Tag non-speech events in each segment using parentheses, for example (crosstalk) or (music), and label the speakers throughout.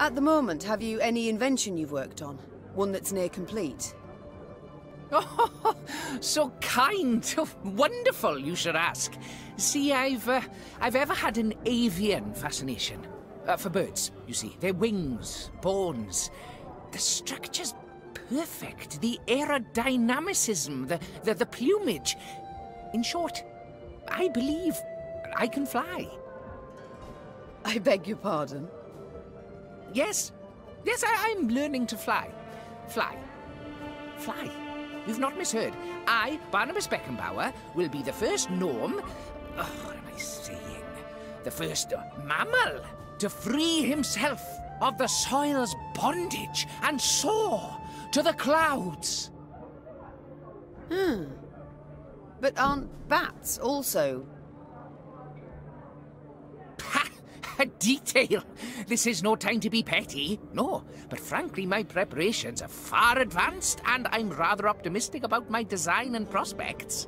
Speaker 1: At the moment, have you any invention you've worked on? One that's near complete?
Speaker 2: Oh, (laughs) so kind. (laughs) Oh, wonderful, you should ask. See, I've, uh, I've ever had an avian fascination. Uh, for birds, you see. Their wings, bones. The structure's perfect. The aerodynamicism, the, the, the plumage. In short, I believe I can fly.
Speaker 1: I beg your pardon?
Speaker 2: Yes. Yes, I, I'm learning to fly. Fly. Fly. You've not misheard. I, Barnabas Beckenbauer, will be the first norm... Oh, what am I saying? The first mammal to free himself of the soil's bondage and soar to the clouds.
Speaker 1: Hmm. But aren't bats also
Speaker 2: A detail. This is no time to be petty. No, but frankly, my preparations are far advanced, and I'm rather optimistic about my design and prospects.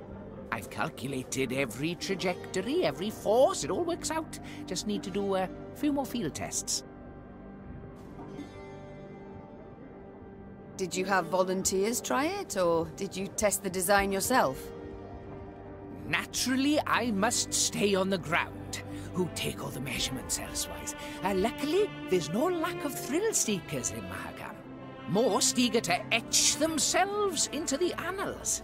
Speaker 2: I've calculated every trajectory, every force. It all works out. Just need to do a few more field tests.
Speaker 1: Did you have volunteers try it, or did you test the design yourself?
Speaker 2: Naturally, I must stay on the ground who take all the measurements elsewise. Uh, luckily, there's no lack of thrill seekers in Mahakam. Most eager to etch themselves into the annals.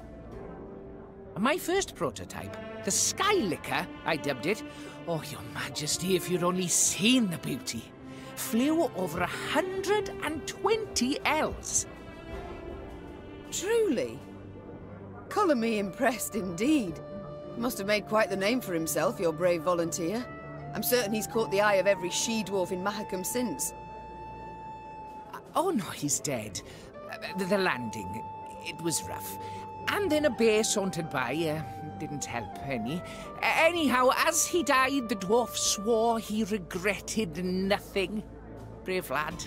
Speaker 2: My first prototype, the Skylicker, I dubbed it. Oh, your majesty, if you'd only seen the beauty. Flew over a 120 Ls.
Speaker 1: Truly? Colour me impressed indeed. Must have made quite the name for himself, your brave volunteer. I'm certain he's caught the eye of every she-dwarf in Mahakam since.
Speaker 2: Oh no, he's dead. The landing, it was rough. And then a bear sauntered by, uh, didn't help any. anyhow, as he died, the dwarf swore he regretted nothing. Brave lad.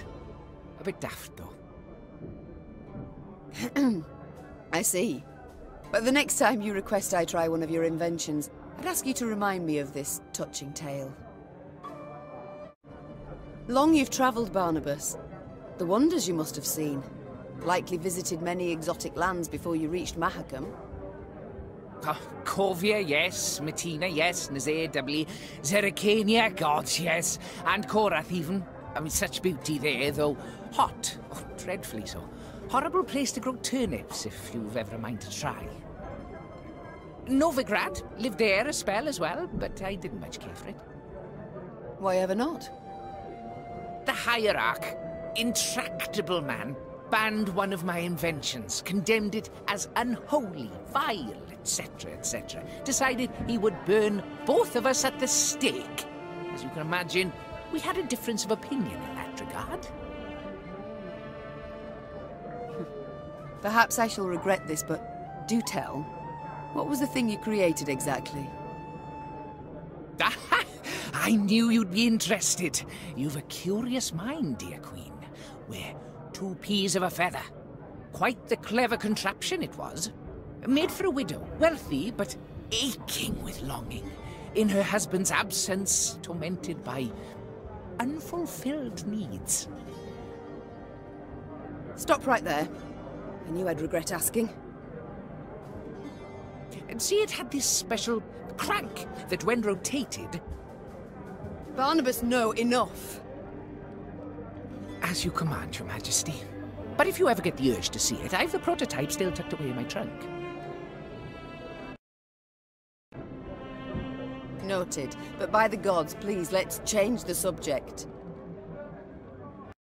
Speaker 2: A bit daft,
Speaker 1: though. (clears throat) I see. But the next time you request I try one of your inventions, I'd ask you to remind me of this touching tale. Long you've travelled, Barnabas. The wonders you must have seen. Likely visited many exotic lands before you reached Mahakam.
Speaker 2: Oh, Kovir, yes. Metinna, yes. Nazair, doubly. Zerrikania, gods, yes. And Korath, even. I mean, such beauty there, though hot. Oh, dreadfully so. Horrible place to grow turnips, if you've ever a mind to try. Novigrad. Lived there a spell as well, but I didn't much care for it.
Speaker 1: Why ever not?
Speaker 2: The Hierarch, intractable man, banned one of my inventions, condemned it as unholy, vile, etc., etc. Decided he would burn both of us at the stake. As you can imagine, we had a difference of opinion in that regard.
Speaker 1: Perhaps I shall regret this, but do tell. What was the thing you created exactly? (laughs)
Speaker 2: I knew you'd be interested. You've a curious mind, dear Queen. We're two peas of a feather. Quite the clever contraption it was. Made for a widow, wealthy, but aching with longing. In her husband's absence, tormented by unfulfilled needs.
Speaker 1: Stop right there. I knew I'd regret asking.
Speaker 2: And see, it had this special crank that when rotated...
Speaker 1: Barnabas, no, enough.
Speaker 2: As you command, your majesty. But if you ever get the urge to see it, I've the prototype still tucked away in my trunk.
Speaker 1: Noted. But by the gods, please, let's change the subject.